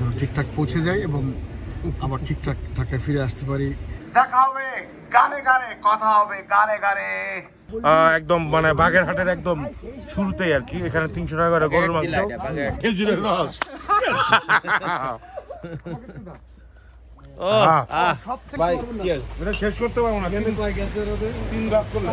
যেন ঠিকঠাক পৌঁছে যাই এবং আবার ঠিকঠাক ঢাকায় ফিরে আসতে পারি। দেখা হবে গানে গানে কথা হবে গানে গানে। একদম মানে বাগেরহাটের একদম শুরুতেই আর কি। এখানে তিনশো টাকা করে গরুর মাংস। খেজুরের রস। এটা শেষ করতে পারব না তিন ভাগ করলে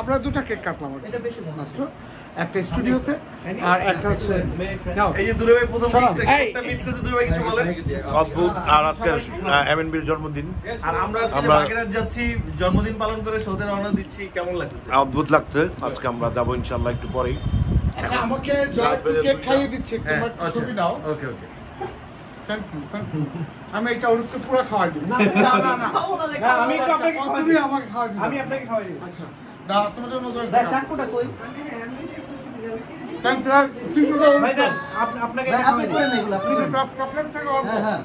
আমরা দুটো কেক কাটলাম এটা বেশি মাত্র। একটা স্টুডিওতে আর একটা হচ্ছে এই যে দূরে ভাই প্রথম এই। করেছে, দূরে ভাই কিছু বলেন? অদ্ভুত আর আজকে এমএনবির জন্মদিন। আর আমরা আজকে বাগেরহাট যাচ্ছি জন্মদিন পালন করে সৌদি রওনা দিচ্ছি কেমন লাগতেছে? অদ্ভুত লাগছে আজকে আমরা যাব ইনশাল্লাহ একটু পরেই। আচ্ছা আমাকে জয় কেক খাইয়ে দিচ্ছে তোমার হ্যাঁ, আচ্ছা। ছবি নাও। Okay okay thank you thank you আমি এটা ওরকে পুরো খাওয়াই দিই না না না। না আমি আপনাকে খাওয়াই দিবে। আমি আপনাকে খাওয়াই। আচ্ছা। দাও তোমার জন্য ভাই চাকুটা কই? থ্যাংক ইউ তুই ভাই দেন, আপনাকে আপনি করেন এগুলো আপনি করেন। চকলেট থেকে অল্প। হ্যাঁ হ্যাঁ।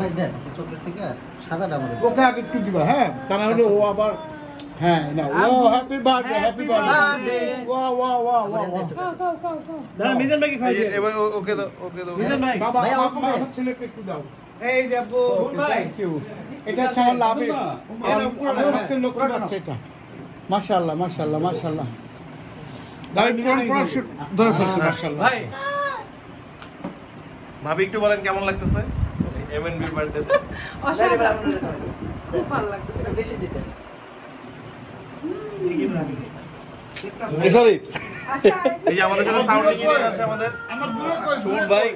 ভাই দেন চকলেট থেকে সাদাটা আমাদের। ওকে আগে একটু দিবা হ্যাঁ? তা না হলে ও আবার হ্যাঁ না ও হ্যাপি বার্থডে হ্যাপি বার্থডে ওয়া ওয়া ওয়া ওয়া আমাদের মিজান ভাইকে খাওয়াই দিই। এবার ওকে দাও ওকে দাও। মিজান ভাই, বাবা আমার ছেলেকে একটু দাও। এই যে আপু, থ্যাংক ইউ এটা হচ্ছে আমার লাভে আমার রক্তের লক্ষ্য এটা। মাশাআল্লাহ মাশাআল্লাহ মাশাআল্লাহ। পুরো পুরো ধরে ফেলছে মাশাআল্লাহ। ভাই, ভাবি একটু বলেন কেমন লাগতেছে? এমএনবি বার্থডে অসাধারণ। খুব ভালো লাগতেছে। বেশি দিতেন সরি আচ্ছা এই যে আমাদের সাথে সাউন্ড ইঞ্জিনিয়ার আছে আমাদের। আমার দূরে কই সুমন ভাই।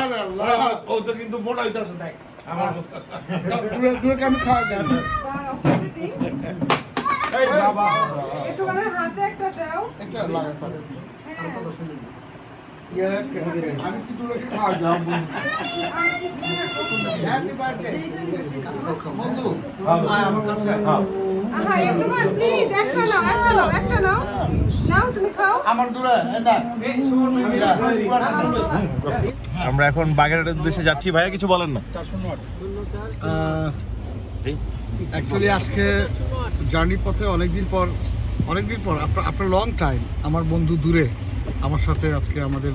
আরে আল্লাহ ও তো কিন্তু মোটা হইতাছে দেখ। দূরে দূরে আমি খাওয়া যায়। দিই। এই বাবা। একটু করে হাতে একটা দাও। এটা লাগা ফাদে। আমি কি দূরে খাওয়া যাও হ্যাপি বার্থডে বন্ধু আয় আমার কাছে। আহা, একটু করে প্লিজ একটা নাও একটা নাও একটা নাও। নাও তুমি খাও। আমার দূরে আমরা এখন বাগেরহাটের উদ্দেশ্যে যাচ্ছি ভাইয়া কিছু বলেন না। অ্যাকচুয়ালি আজকে জার্নি পথে অনেকদিন পর অনেকদিন পর আফটার আফটার লং টাইম আমার বন্ধু দূরে আমার সাথে আজকে আমাদের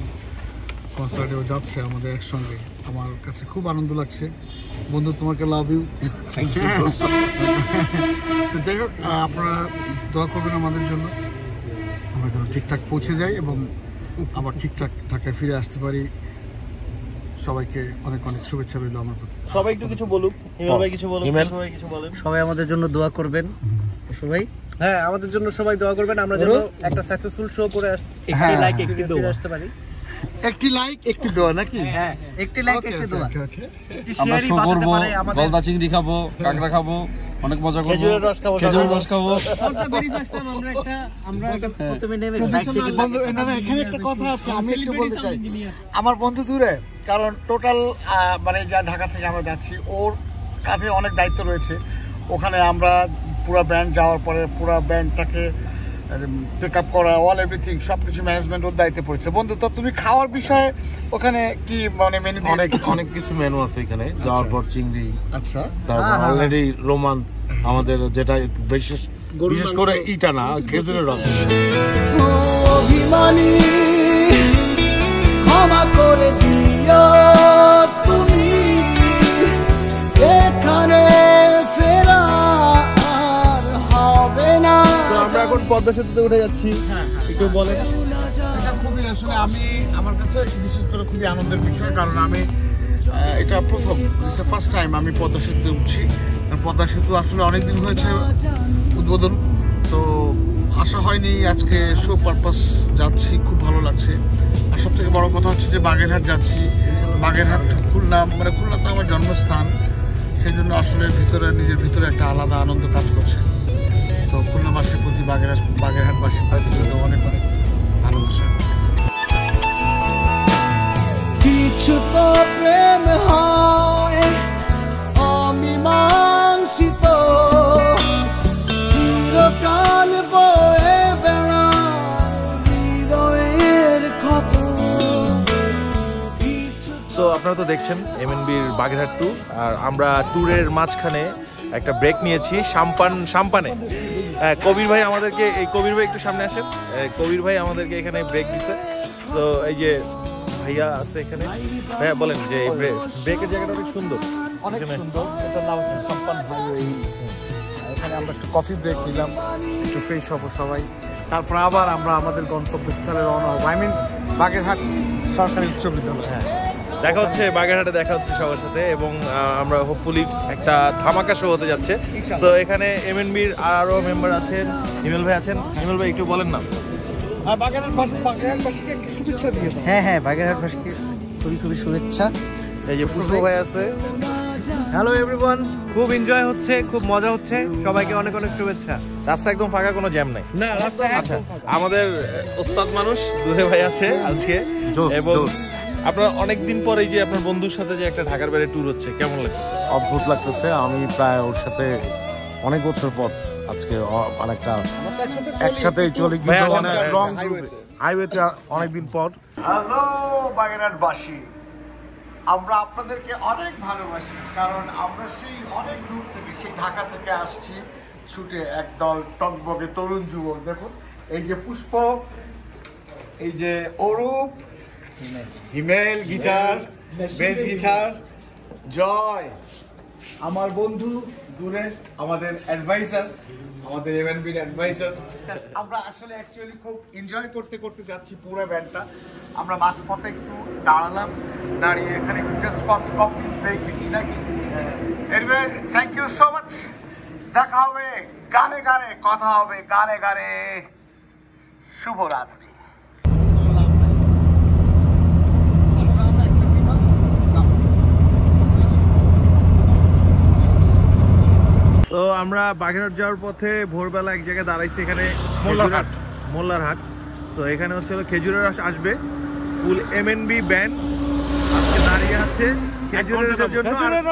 কনসার্টেও যাচ্ছে আমাদের একসঙ্গে। আমার কাছে খুব আনন্দ লাগছে। বন্ধু তোমাকে লাভ ইউ তো যাই হোক আপনারা দোয়া করবেন আমাদের জন্য। আমরা যেন ঠিকঠাক পৌঁছে যাই এবং আবার ঠিকঠাক ঢাকায় ফিরে আসতে পারি। সবাইকে অনেক অনেক শুভেচ্ছা রইল আমার প্রতি। সবাই একটু কিছু বলুক ভাই কিছু বলুন সবাই কিছু বলেন। সবাই আমাদের জন্য দোয়া করবেন। সবাই হ্যাঁ আমাদের জন্য সবাই দোয়া করবেন আমরা যেন একটা সাকসেসফুল শো করে আস- একটি হ্যাঁ, লাইক একটি দোয়া। আসতে পারি? একটি লাইক একটি দোয়া নাকি? হ্যাঁ একটি লাইক একটি দোয়া। আমরা শো করব গলদা চিংড়ি খাব কাঁকড়া খাব। অনেক মজা করব। খেজুরের রস খাব, খেজুরের রস খাব। প্রথমে নেমে ফ্রাইড চিকেন বন্ধু না না এখানে একটা কথা আছে আমি একটু বলতে চাই। আমার বন্ধু দূরে কারণ টোটাল মানে যা ঢাকা থেকে আমরা যাচ্ছি ওর কাছে অনেক দায়িত্ব রয়েছে। ওখানে আমরা পুরো ব্যান্ড যাওয়ার পরে পুরো ব্যান্ডটাকে টেক আপ করা অল এভরিথিং সব কিছু ম্যানেজমেন্ট ওর দায়িত্বে পড়েছে। বন্ধু তো তুমি খাওয়ার বিষয়ে ওখানে কি মানে মেনু অনেক অনেক কিছু মেনু আছে এখানে। যাওয়ার পর চিংড়ি আচ্ছা। তারপর অলরেডি রোমান আমাদের যেটা বিশেষ বিশেষ করে ইটা না খেজুরের রস। অভিমানী ক্ষমা করে দিও তুমি। এখানে হবে না। আমরা এখন পদ্মা সেতুতে উঠে যাচ্ছি। হ্যাঁ, হ্যাঁ। একটু বলে আমি আমার কাছে বিশেষ করে খুবই আনন্দের বিষয় কারণ আমি এটা প্রথম। ফার্স্ট টাইম আমি পদ্মা সেতুতে উঠছি। পদ্মা সেতু আসলে অনেক দিন হয়েছে উদ্বোধন। তো আশা হয়নি আজকে শো পারপাস যাচ্ছি, খুব ভালো লাগছে। আর সব থেকে বড় কথা হচ্ছে যে বাগেরহাট যাচ্ছি। বাগেরহাট খুলনা মানে খুলনা তো আমার জন্মস্থান। সেই জন্য আসলে ভিতরে, নিজের ভিতরে একটা আলাদা আনন্দ কাজ করছে। তো খুলনাবাসীর প্রতি বাগেরহাট, বাগেরহাটবাসীর প্রতি অনেক অনেক ভালোবাসা। কিছু তো প্রেম হয় অমীমাংসিত। চিরকাল বয়ে বেড়ায় হৃদয়ের ক্ষত। সো আপনারা তো দেখছেন এমএনবির বাগেরহাট টু আর আমরা ট্যুরের মাঝখানে একটা ব্রেক নিয়েছি সাম্পান সাম্পানে। হ্যাঁ, কবির ভাই আমাদেরকে এই কবির ভাই একটু সামনে আসেন। কবির ভাই আমাদেরকে এখানে ব্রেক দিছে। তো এই যে ভাইয়া আছে এখানে। ভাইয়া বলেন যে এই ব্রেকের জায়গাটা অনেক সুন্দর। অনেক সুন্দর। এটার নাম হচ্ছে সম্পান হাইওয়ে এখানে আমরা একটু কফি ব্রেক নিলাম একটু ফ্রেশ হব সবাই। তারপর আবার আমরা আমাদের গন্তব্যস্থলে রওনা হব। আই মিন বাগেরহাট সরকারি উচ্চ বিদ্যালয়। হ্যাঁ। দেখা হচ্ছে বাগেরহাটে দেখা হচ্ছে সবার সাথে এবং আমরা হোপফুলি একটা ধামাকা শো হতে যাচ্ছে। তো এখানে এমএনবির আরও মেম্বার আছেন। হিমেল ভাই আছেন। হিমেল ভাই একটু বলেন না। হ্যাঁ হ্যাঁ বাগেরহাটবাসীকে খুবই খুবই শুভেচ্ছা। এই যে পুষ্প ভাই আছে। হ্যালো এভরিওয়ান খুব এনজয় হচ্ছে খুব মজা হচ্ছে। সবাইকে অনেক অনেক শুভেচ্ছা। রাস্তা একদম ফাঁকা কোনো জ্যাম নাই। না রাস্তায় আচ্ছা আমাদের ওস্তাদ মানুষ দুহে ভাই আছে আজকে। এবং আপনার অনেক দিন পরে যে আপনার বন্ধুর সাথে যে একটা ঢাকার বাইরে ট্যুর হচ্ছে কেমন লাগছে অদ্ভুত লাগতেছে। আমি প্রায় ওর সাথে অনেক বছর পর আজকে অনেকটা একসাথে চলে ভাই, গিয়ে অনেক লং হাইওয়েতে অনেকদিন পর। হ্যালো বাগেরহাটবাসী। আমরা আপনাদেরকে অনেক ভালোবাসি কারণ আমরা সেই অনেক দূর থেকে সেই ঢাকা থেকে আসছি ছুটে একদল টকবগে তরুণ যুবক। দেখুন এই যে পুষ্প এই যে Arup Himel guitar bass guitar Joy. আমার বন্ধু দূরে আমাদের অ্যাডভাইজার আমাদের এমএনবির অ্যাডভাইজার আমরা আসলে অ্যাকচুয়ালি খুব এনজয় করতে করতে যাচ্ছি পুরো ব্যান্ডটা আমরা মাঝপথে একটু দাঁড়ালাম দাঁড়িয়ে এখানে জাস্ট কফি কফি ব্রেক দিচ্ছি নাকি? থ্যাংক ইউ সো মাচ দেখা হবে গানে গানে কথা হবে গানে গানে। শুভরাত্রি। তো আমরা বাগেরহাট যাওয়ার পথে ভোরবেলা এক জায়গায় দাঁড়াইছি এখানে মোল্লারহাট। মোল্লারহাট। তো এখানে হচ্ছে খেজুরের রস আসবে। ফুল বি ব্যান্ড দাঁড়িয়ে আছে খেজুরের রসের জন্য আর-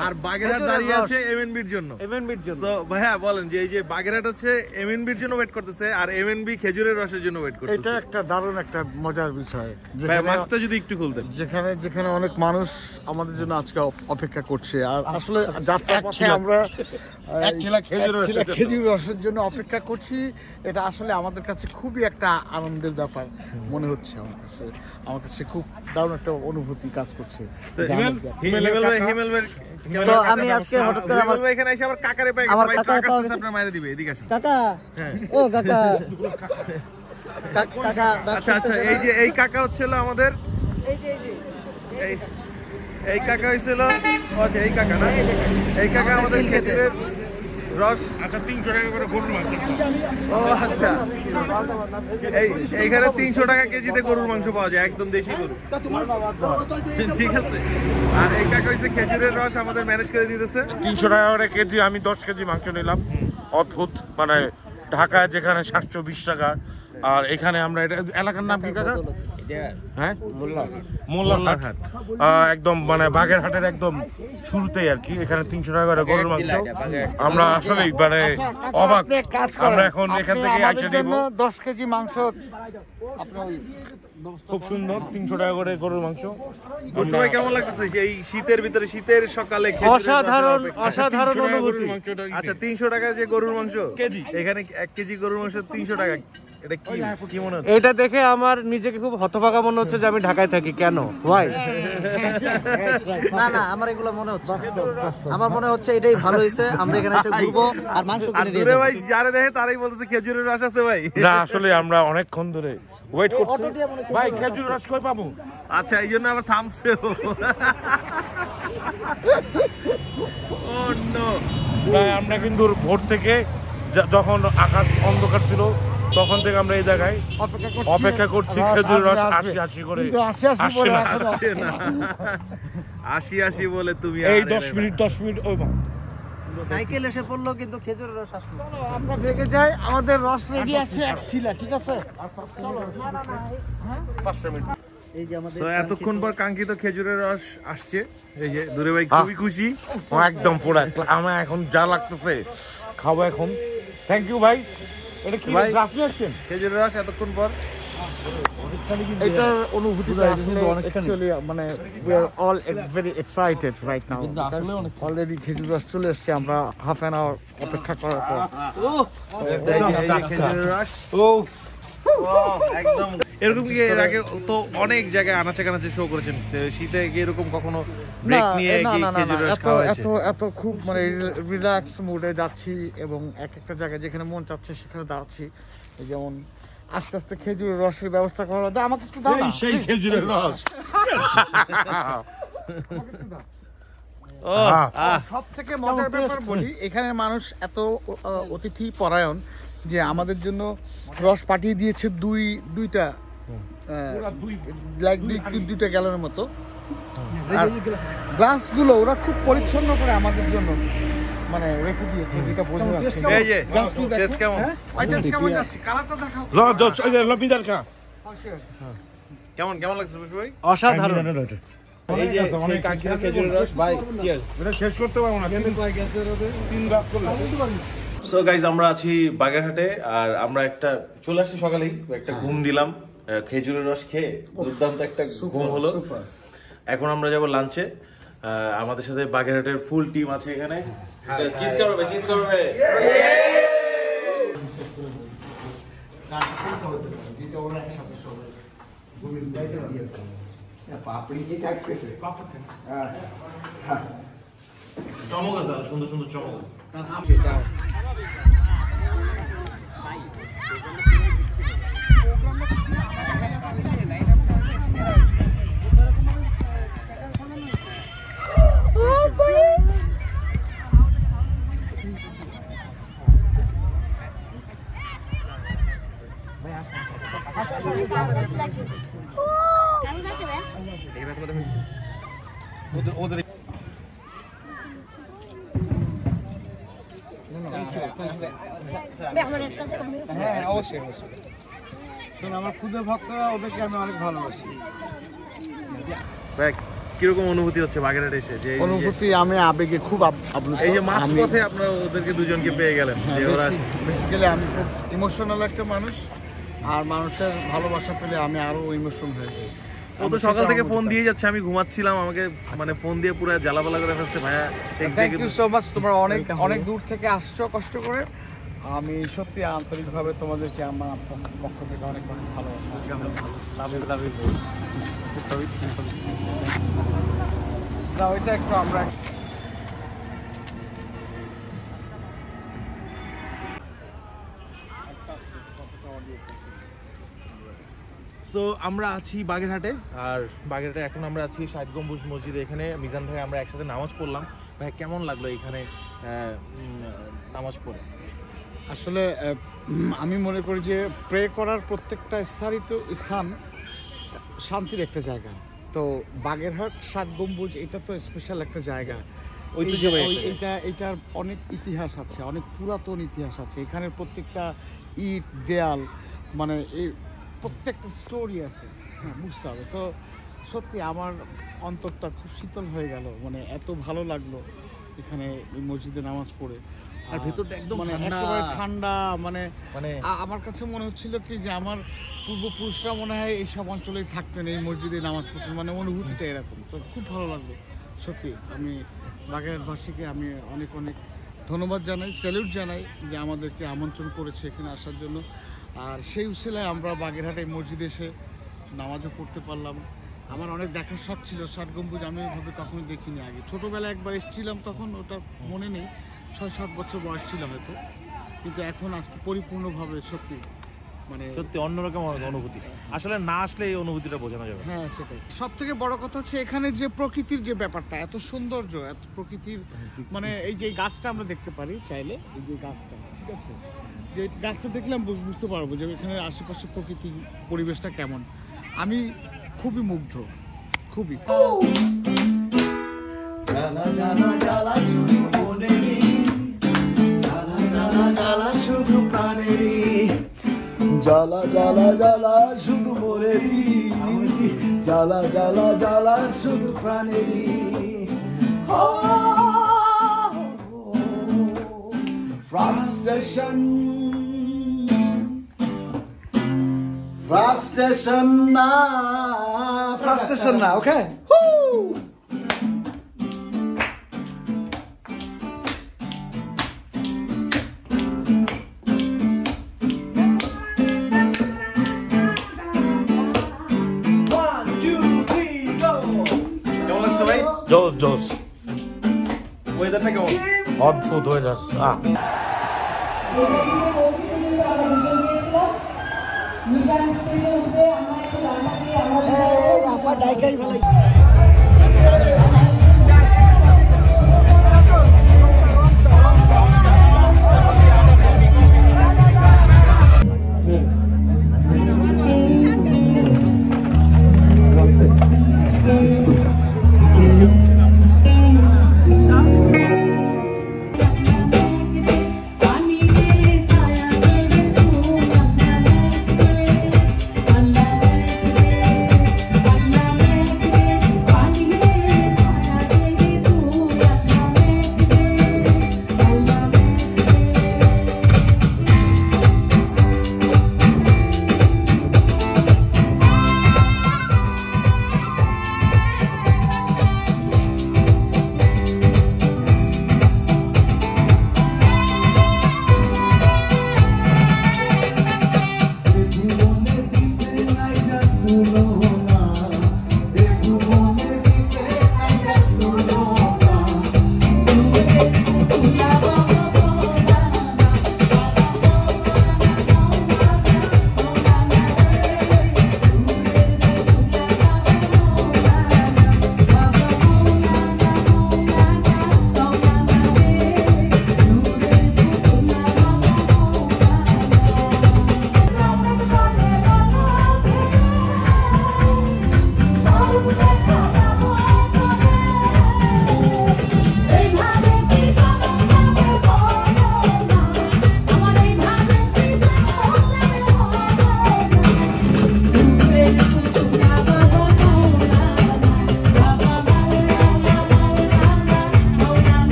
আর বাগেরহাট দাঁড়িয়ে আছে এমএনবির জন্য। এমএনবির জন্য। তো ভাইয়া বলেন যে এই যে বাগেরহাট হচ্ছে এমএনবির জন্য ওয়েট করতেছে আর এমএনবি খেজুরের রসের জন্য ওয়েট এটা একটা দারুণ একটা মজার বিষয়। ভাইয়া যেখানে- মাছটা যদি একটু খুলতেন। যেখানে যেখানে অনেক মানুষ আমাদের জন্য আজকে অপেক্ষা করছে। আর আসলে যাত্রা পথে আমরা খেজুর রসের জন্য অপেক্ষা করছি। এটা আসলে আমাদের কাছে খুবই একটা আনন্দের ব্যাপার মনে হচ্ছে আমার কাছে। আমার কাছে খুব দারুণ একটা অনুভূতি কাজ করছে। তো আমি আজকে হঠাৎ করে আমার এখানে এসে আবার কাকারে আমার গেছে। আপনার মায়ের দিবে এদিকে আসেন। কাকা ও কাকা। কাকা আচ্ছা আচ্ছা এই যে এই কাকা হচ্ছিল আমাদের। এই যে এই যে এই এই কাকা। কাকা আচ্ছা এই কাকা না? এই কাকা। আমাদের আমাদের খেতে। খেজুরের রস? আচ্ছা তিনশো টাকা করে গরুর মাংস। ও আচ্ছা। এই এইখানে তিনশো টাকা কেজিতে গরুর মাংস পাওয়া যায় একদম দেশি গরু। ঠিক আছে। আর এই কাকা হইছে খেজুরের রস আমাদের ম্যানেজ করে দিতেছে। তিনশো টাকা করে কেজি আমি দশ কেজি মাংস নিলাম। অদ্ভুত মানে ঢাকায় যেখানে সাতশো বিশ টাকা আর এখানে আমরা এটা এলাকার নাম কি কাকা? হ্যাঁ? একদম মানে বাগেরহাটের একদম শুরুতেই আর কি। এখানে তিনশো টাকা করে গরুর মাংস। আমরা আসলেই মানে অবাক আপনি এক কাজ করেন, আমরা এখন এখান থেকে আইসা নিব। দশ কেজি মাংস খুব সুন্দর তিনশো টাকা করে গরুর মাংস। ওর সময় কেমন লাগতেছে? সেই শীতের ভিতরে শীতের সকালে অসাধারণ অসাধারণ অনুভূতি। আচ্ছা তিনশো টাকা যে গরুর মাংস। কেজি। এখানে এক কেজি গরুর মাংস তিনশো টাকা। এটা কি কি মনে হচ্ছে? এটা দেখে আমার নিজেকে খুব হতভাগা মনে হচ্ছে যে আমি ঢাকায় থাকি। কেন? ওয়াই না না আমার এগুলো মনে হচ্ছে আমার মনে হচ্ছে এটাই ভালো হয়েছে আমরা এখানে এসে ঘুরবো আর মাংস কিনে নিয়ে যাব। ভাই যারে দেখে তারাই বলতেছে খেজুরের রস আছে ভাই। না আসলে আমরা অনেকক্ষণ ধরে ওয়েট করছি। ভাই খেজুর রস। কই পাবো? আচ্ছা এই জন্য আবার থামছে ও। নো তাই আমরা কিন্তু ভোর থেকে যখন আকাশ অন্ধকার ছিল তখন থেকে আমরা এই জায়গায় অপেক্ষা করছি। খেজুর রস আশি আশি করে। কিন্তু আশি আশি আসছে বলে না। আসছে না। আশি আশি বলে তুমি এই দশ মিনিট দশ মিনিট ওই। সাইকেল এসে পড়ল কিন্তু খেজুরের রস আসলো। আমরা দেখে যাই। আমাদের রস রেডি আছে এক ঠিলা ঠিক আছে? পাঁচটা মিনিট। এই যে এতক্ষণ পর কাঙ্ক্ষিত খেজুরের রস আসছে। এই যে দূরে ভাই খুবই খুশি। একদম পুরা আমার এখন যা লাগতেছে খাব এখন। থ্যাংক ইউ ভাই। এটা কি আপনি আসছেন? খেজুরের রস এতক্ষণ পর। এটার অনুভূতিটা আসলে অ্যাকচুয়ালি মানে we are all very excited right now already খেজুর রস চলে এসেছে আমরা হাফ অ্যান আওয়ার অপেক্ষা করার পর। এরকম কি এর আগে তো অনেক জায়গায় আনাচে কানাচে শো করেছেন শীতে কি এরকম কখনো ব্রেক না, নিয়ে না, না, না, না, এত এত এত খুব মানে রিল্যাক্স মুডে যাচ্ছি এবং এক একটা জায়গায় যেখানে মন চাচ্ছে সেখানে দাঁড়াচ্ছি। যেমন আস্তে আস্তে খেজুরের রসের ব্যবস্থা করা হলো। আমাকে একটু দাও সেই খেজুরের রস। সব থেকে মজার ব্যাপার বলি এখানে মানুষ এত অতিথি পরায়ণ যে আমাদের জন্য রস পাঠিয়ে দিয়েছে দুই দুইটা লাইক দুইটা গ্যালনের মতো। আর গ্লাসগুলো ওরা খুব পরিচ্ছন্ন করে আমাদের জন্য মানে রেখে দিয়েছে যেটা বোঝা যাচ্ছে। এই যে গ্লাসগুলো টেস্ট কেমন? হ্যাঁ? ওই taste কেমন যাচ্ছে? কালারটা দেখাও। লবিদার খা। কেমন কেমন লাগছে বুঝ ভাই? অসাধারণ। এই যে সেই কাঙ্ক্ষিত খেজুরের রস ভাই চিয়ার্স এটা শেষ করতে পারব না তিন ভাগ করলে। সো গাইজ আমরা আছি বাগেরহাটে আর আমরা একটা চলে আসছি সকালেই একটা ঘুম দিলাম। খেজুরের রস খেয়ে দুর্দান্ত একটা ঘুম হলো। এখন আমরা যাব লাঞ্চে আমাদের সাথে বাগেরহাটের ফুল টিম আছে এখানে। চিৎকার হবে চিৎকার হবে চমক আছে সুন্দর সুন্দর চমক আছে। শোন, আমার ক্ষুদে ভক্তরা ওদেরকে আমি অনেক ভালোবাসি। কীরকম অনুভূতি হচ্ছে বাগেরহাট এসে? যে অনুভূতি আমি আবেগে খুব আপ- আপ্লুত। এই যে আমি- পথে আপনারা ওদেরকে দুজনকে পেয়ে গেলেন ওরা বেসিক্যালি আমি খুব ইমোশনাল একটা মানুষ আর মানুষের ভালোবাসা পেলে আমি আরও ইমোশন হয়ে যাই। ও তো সকাল থেকে ফোন দিয়ে যাচ্ছে আমি ঘুমাচ্ছিলাম আমাকে মানে ফোন দিয়ে পুরো জ্বালাপালা করে ফেলছে ভাইয়া থ্যাংক ইউ সো মাচ তোমরা অনেক অনেক দূর থেকে আসছো কষ্ট করে। আমি সত্যি আন্তরিকভাবে তোমাদেরকে আমার পক্ষ থেকে অনেক অনেক ভালোবাসা। না ওইটা একটু আমরা সো আমরা আছি বাগেরহাটে আর বাগেরহাটে এখন আমরা আছি ষাট গম্বুজ মসজিদে। এখানে মিজান ভাই আমরা একসাথে নামাজ পড়লাম। ভাই কেমন লাগল এখানে নামাজ পড়ে? আসলে আমি মনে করি যে প্রে করার প্রত্যেকটা স্থানিত স্থান শান্তির একটা জায়গা। তো বাগেরহাট ষাট গম্বুজ এটা তো স্পেশাল একটা জায়গা। এটা এটার অনেক ইতিহাস আছে অনেক পুরাতন ইতিহাস আছে। এখানের প্রত্যেকটা ইট দেয়াল মানে এই প্রত্যেকটা স্টোরি আছে। হ্যাঁ বুঝতে হবে। তো সত্যি আমার অন্তরটা খুব শীতল হয়ে গেল। মানে এত ভালো লাগল এখানে এই মসজিদে নামাজ পড়ে। আর ভেতরটা একদম মানে ঠান্ডা। একেবারে ঠান্ডা মানে মানে আমার কাছে মনে হচ্ছিল কি যে আমার পূর্বপুরুষরা মনে হয় এইসব অঞ্চলেই থাকতেন এই মসজিদে নামাজ পড়তেন মানে অনুভূতিটা এরকম। তো খুব ভালো লাগল সত্যি। আমি বাগেরহাটবাসীকে আমি অনেক অনেক ধন্যবাদ জানাই স্যালুট জানাই যে আমাদেরকে আমন্ত্রণ করেছে এখানে আসার জন্য। আর সেই উসিলায় আমরা বাগেরহাট এই মসজিদে এসে নামাজও পড়তে পারলাম। আমার অনেক দেখার শখ ছিল ষাট গম্বুজ আমি ওইভাবে কখনো দেখিনি আগে। ছোটোবেলায় একবার এসেছিলাম তখন ওটা মনে নেই। ছয় সাত বছর বয়স ছিল হয়তো। কিন্তু এখন আজকে পরিপূর্ণভাবে সত্যি মানে সত্যি অন্যরকম অনুভূতি। আসলে না আসলে এই অনুভূতিটা বোঝানো যাবে হ্যাঁ সেটাই। সব থেকে বড় কথা হচ্ছে এখানে যে প্রকৃতির যে ব্যাপারটা এত সৌন্দর্য এত প্রকৃতির মানে এই যে গাছটা আমরা দেখতে পারি চাইলে এই যে গাছটা ঠিক আছে? যে গাছটা দেখলে আমি বুঝ- বুঝতে পারব যে এখানে আশেপাশে প্রকৃতি পরিবেশটা কেমন। আমি খুবই মুগ্ধ খুবই। জ্বালা জ্বালা জ্বালা শুধু মনেরই জ্বালা শুধু প্রাণেরই জ্বালা জ্বালা জ্বালা শুধু মনেরই জ্বালা জ্বালা জ্বালা শুধু প্রাণেরই ফ্রাস্ট্রেশন ফ্রাস্ট্রেশন না ফ্রাস্ট্রেশন না ওকে ওয়েদারটা কেমন অদ্ভুত ওয়েদার আহ আমার ডাইকাই ভালো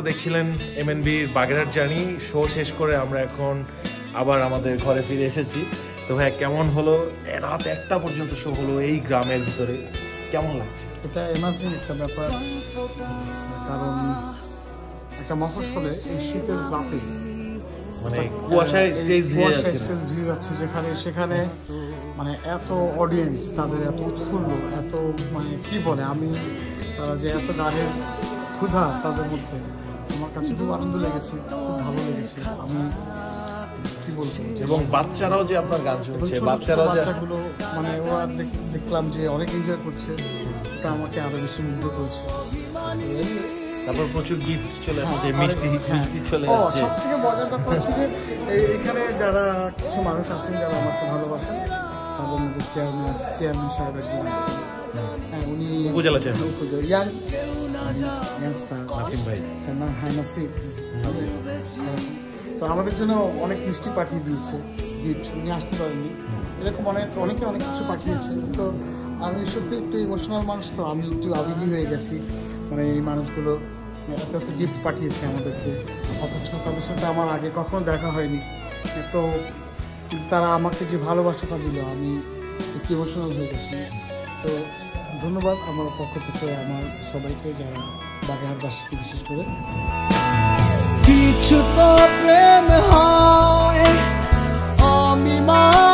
তো দেখছিলেন এমএনবির বাগেরহাট জার্নি। শো শেষ করে আমরা এখন আবার আমাদের ঘরে ফিরে এসেছি। তো ভাই কেমন হলো? রাত একটা পর্যন্ত শো হলো এই গ্রামের ভিতরে। কেমন লাগছে? এটা এমার্জিং একটা ব্যাপার। কারণ একটা মফস্বলে এই শীতের রাতে মানে কুয়াশায় স্টেজ ভিজে যাচ্ছে স্টেজ ভিজে যাচ্ছে যেখানে সেখানে মানে এত অডিয়েন্স তাদের এত উৎফুল্ল এত মানে কি বলে আমি তারা যে এত গানের ক্ষুধা তাদের মধ্যে। কাছে খুব আনন্দ লেগেছে খুব ভালো লেগেছে। আমি কি বলব? এবং বাচ্চারাও যে আপনার গান শুনছে বাচ্চারাও বাচ্চাগুলো মানে ওরা দেখ- দেখলাম যে অনেক এনজয় করছে ওটা আমাকে আরও বেশি মুগ্ধ করেছে। তারপর প্রচুর গিফট চলে আসছে হ্যাঁ, মিষ্টি হ্যাঁ। মিষ্টি চলে আসছে। সবথেকে মজার ব্যাপার হচ্ছে যে এখানে যারা কিছু মানুষ আছেন যারা আমাকে ভালোবাসেন তাদের মধ্যে চেয়ারম্যান চেয়ারম্যান সাহেব একজন আছেন হ্যাঁ উনি উপজেলা চেয়ারম্যান। ইয়াং ইয়াংস্টার নাসিম ভাই। তার নাম নাসির। তো আমাদের জন্য অনেক মিষ্টি পাঠিয়ে দিয়েছে গিফট নিয়ে আসতে পারেননি। এরকম অনেক অনেকে অনেক কিছু পাঠিয়েছে। তো আমি সত্যি একটু ইমোশনাল মানুষ তো আমি একটু আবেগী হয়ে গেছি। মানে এই মানুষগুলো এত এত গিফট পাঠিয়েছে আমাদেরকে। অথচ তাদের সাথে আমার আগে কখনো দেখা হয়নি। তো তারা আমাকে যে ভালোবাসাটা দিল আমি একটু ইমোশনাল হয়ে গেছি। তো ধন্যবাদ আমার পক্ষ থেকে আমার সবাইকে যারা বাগেরহাটবাসীকে বিশেষ করে? কিছু তো প্রেম হয় অমীমাংসিত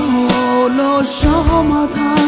হলো সমাধান।